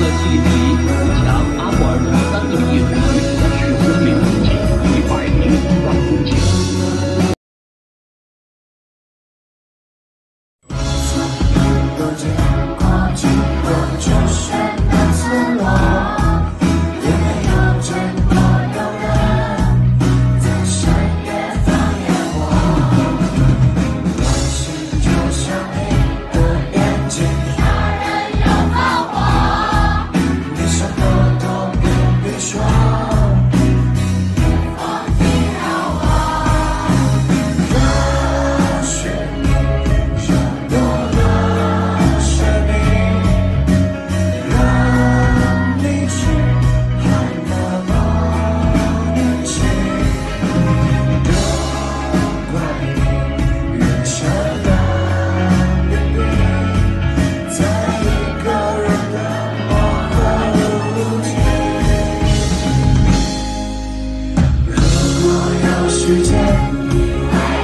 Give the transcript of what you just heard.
的距离时间